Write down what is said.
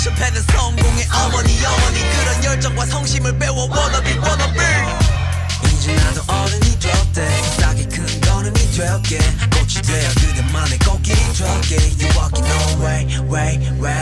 실패는 성공의 어머니 영원히 그런 열정과 성심을 배워 wanna be wanna be 이제 나도 어른이 됐대 싹이 큰 걸음이 되었게 꽃이 되어 그대만의 꽃길이 되었게 You walking on way way way